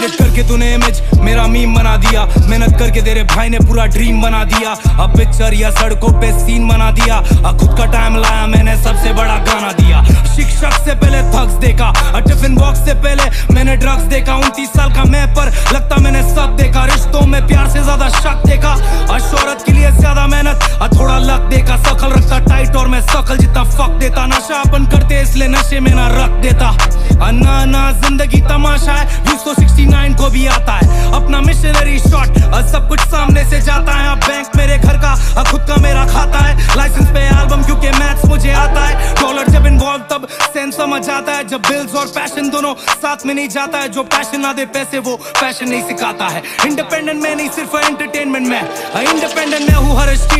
Edit करके तूने image मेरा मीम बना दिया। मेहनत करके तेरे भाई ने पूरा ड्रीम बना दिया। अब पिक्चर या सड़कों पे सीन बना दिया। अब खुद का टाइम लाया, मैंने सबसे बड़ा गाना दिया। शिक्षक से पहले थग्स देखा टिफ़िन बॉक्स से पहले मैंने ड्रग्स देखा। उनतीस साल का मैं पर लगता मैंने सब देखा। रिश्तों में प्यार से ज़्यादा शक देखा। अशोरत के लिए ज़्यादा मेहनत और थोड़ा लक देखा। सकल रखता टाइट और मैं सकल जितना फक देता। नशा अपन करते, इसलिए नशे में ना रख देता। ना ना ज़िंदगी तमाशा है। 260 लाइसेंस पे एल्बम क्योंकि मैथ्स मुझे आता है। डॉलर जब इन्वॉल्व तब सेंस समझ आता है। जब बिल्स और पैशन दोनों साथ में नहीं जाता है, जो पैशन ना दे पैसे, वो पैशन नहीं सिखाता है। इंडिपेंडेंट मैं नहीं, सिर्फ़ एंटरटेनमेंट में। इंडिपेंडेंट मैं हूँ, हर स्ट्रीट